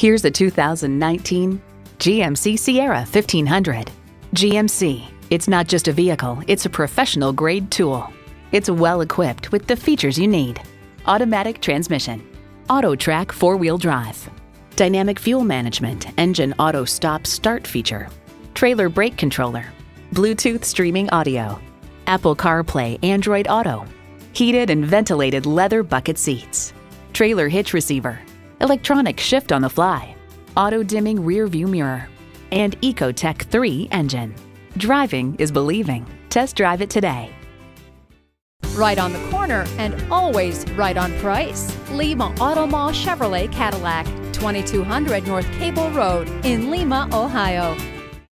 Here's a 2019 GMC Sierra 1500. GMC, it's not just a vehicle, it's a professional grade tool. It's well equipped with the features you need. Automatic transmission, auto track four wheel drive, dynamic fuel management, engine auto stop start feature, trailer brake controller, Bluetooth streaming audio, Apple CarPlay Android Auto, heated and ventilated leather bucket seats, trailer hitch receiver, electronic shift on the fly, auto dimming rear view mirror, and Ecotec 3 engine. Driving is believing. Test drive it today. Right on the corner and always right on price. Lima Auto Mall Chevrolet Cadillac, 2200 North Cable Road in Lima, Ohio.